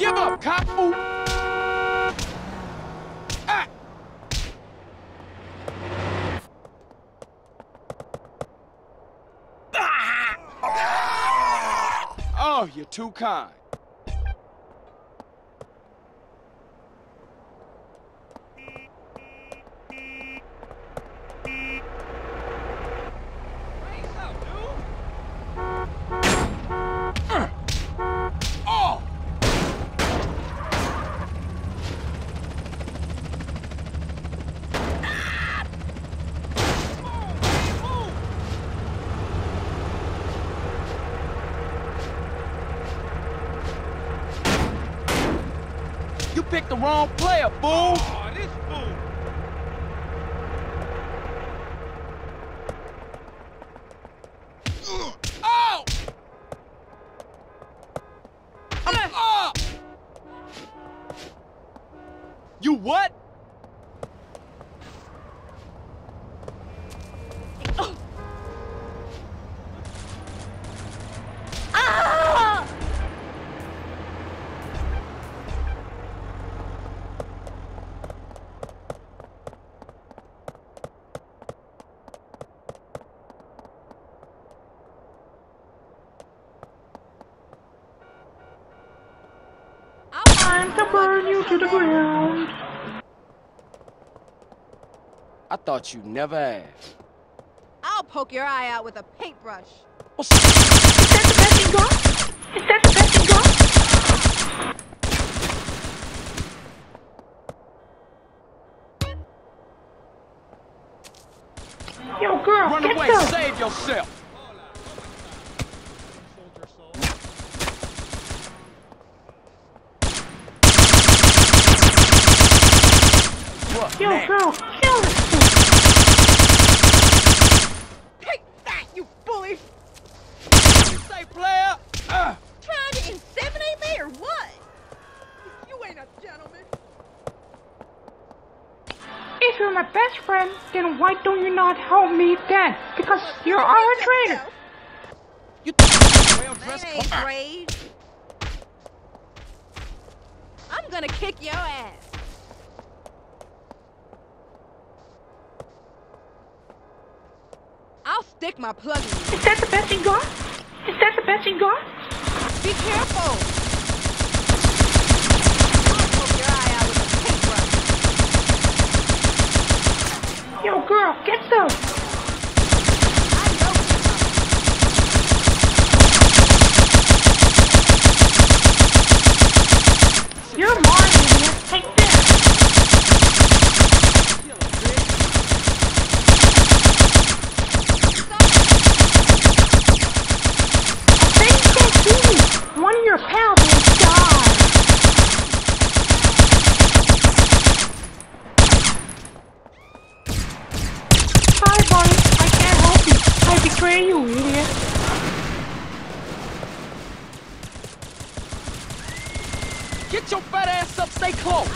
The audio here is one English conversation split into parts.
Give up, cop! Ooh. Ah. Ah. Oh, you're too kind. Oh! You picked the wrong player, fool! Burn you to the ground. I thought you'd never ask. I'll poke your eye out with a paintbrush. What's Is that the best you got? Is that the best you got? Yo, girl, Run get away, some. save yourself! Soldier soul. What Yo, now? girl, kill this fool. Take that, you bully! Say, player! Uh, Trying to inseminate me or what? You ain't a gentleman. If you're my best friend, then why don't you not help me then? Because you are a traitor. you well That dressed. I'm gonna kick your ass. I'll stick my plug in you. Is that the best you got? Is that the best you got? Be careful! I'll poke your eye out with a paintbrush. Yo, girl, get some. I know you're coming. You're mine, idiot. Take this. Thank you can't see me. One of your pals will die. Sorry, buddy. I can't help you. I betray you, idiot. Get your fat ass up, stay close!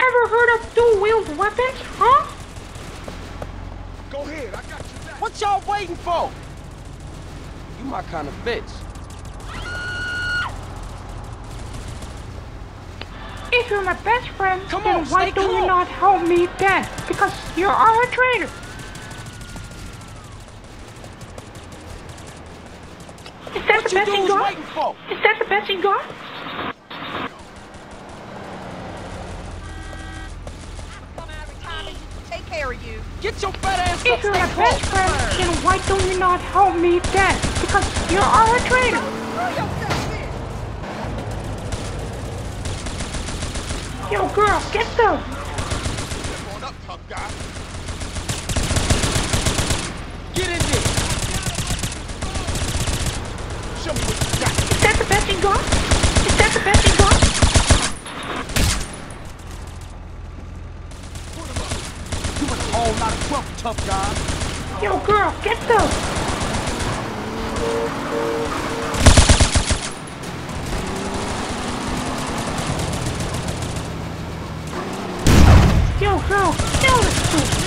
Ever heard of dual-wield weapons, huh? Go ahead, I got you back. What y'all waiting for? You my kind of bitch. If you're my best friend, Come then on, why don't you not help me then? Because you are a traitor. Is that What the best you got? Is that the best you got? Get your fat ass If you're my best friend, then why don't you not help me then? Because you are a traitor. Screw yourself in. Yo, girl, get some. Step on up, tough guy. Get in there! Show me what you got. Is that the best you got? Is that the best you got? You was trouble, tough guy. Yo, girl, get some. Yo, girl, kill this fool.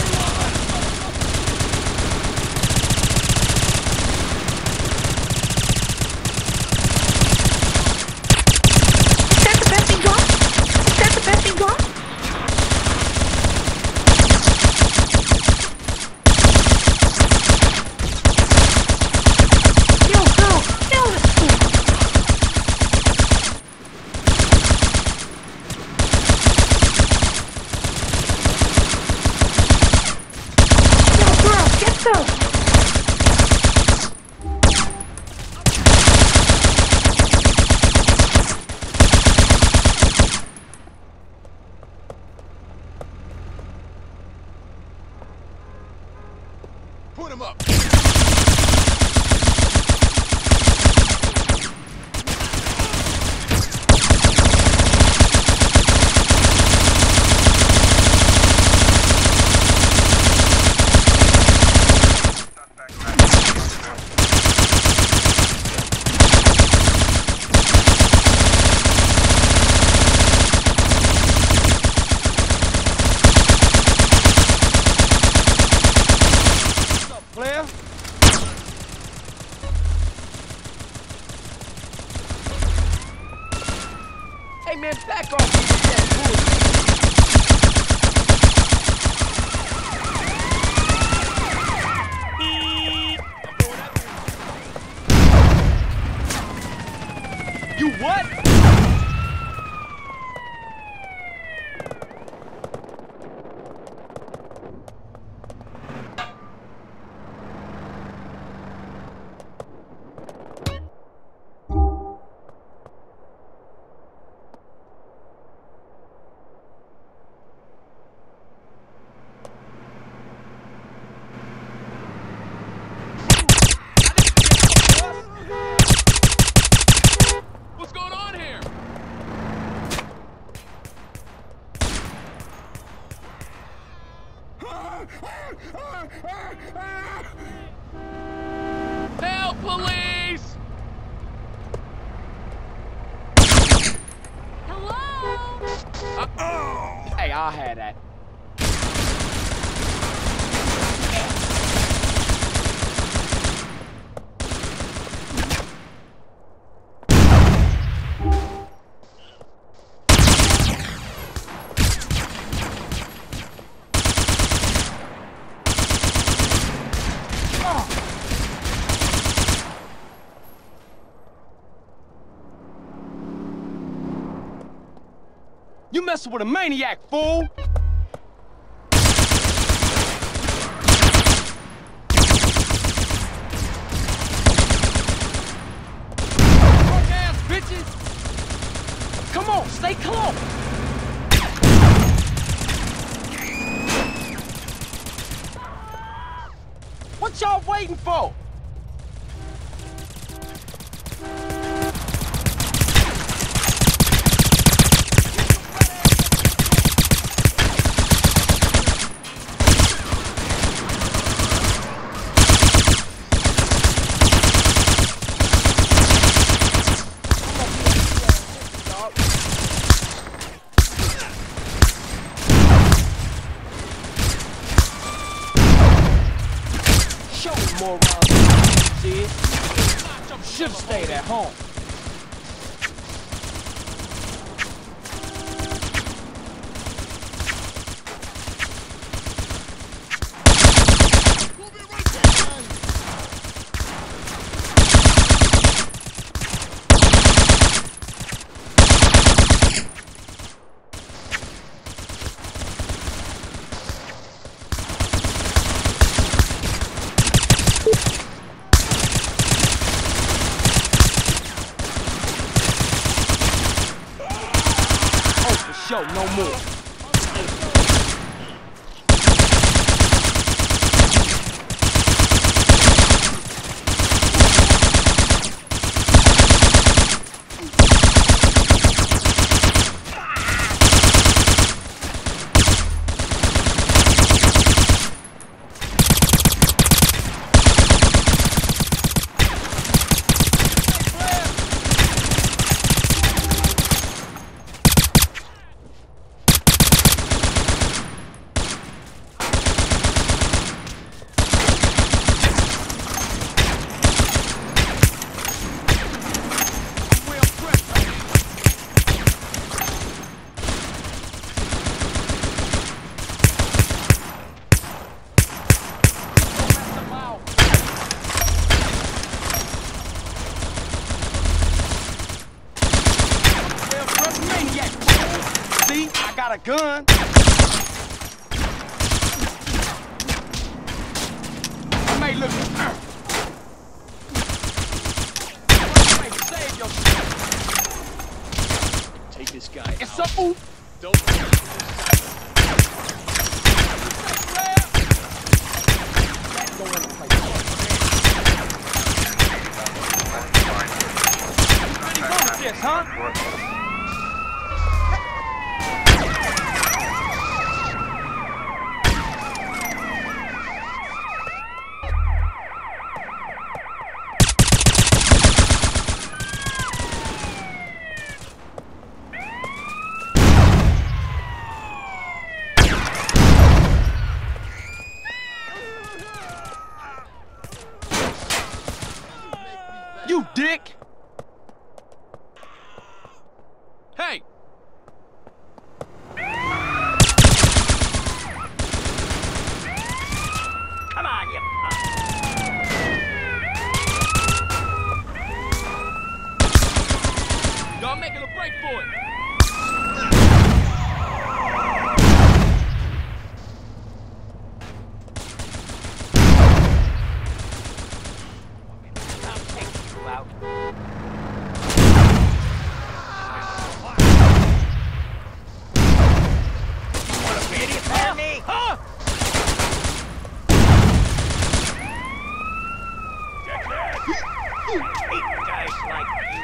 Put him up. What's up, player? Hey man, back off with that bullshit. You what? What's going on here? Help, police! Hello? Uh, oh. Hey, I had that. You messing with a maniac, fool! Come on, stay close! What y'all waiting for? Show me more rounds, kid. Should've stayed at home. Oh, for sure, no more. gun. I may look. Uh, Take this guy. It's out. up. Don't. huh? Dick! Hey! Come on, you... Y'all making a break for it!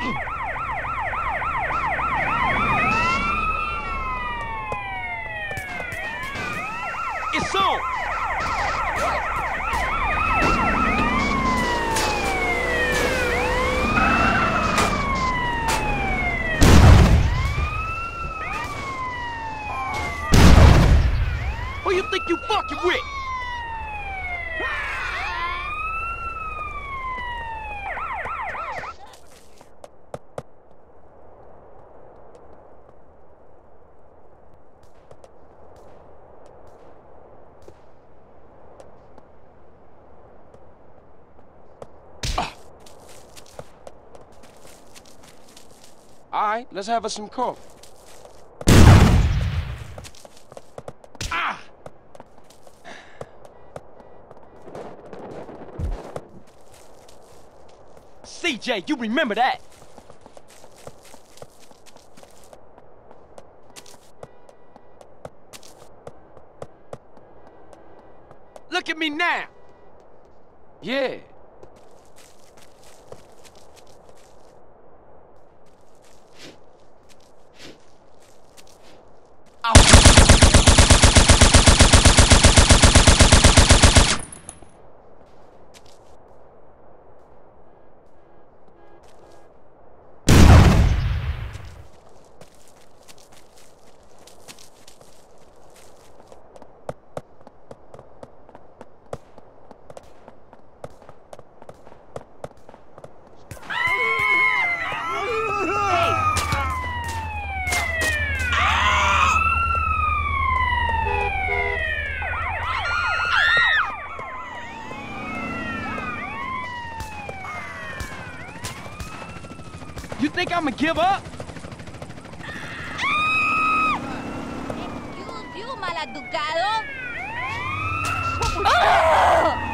Oh! Right, let's have us some coffee. Ah! CJ, you remember that? Look at me now. Yeah. think I'm gonna give up? Excuse you. Ah!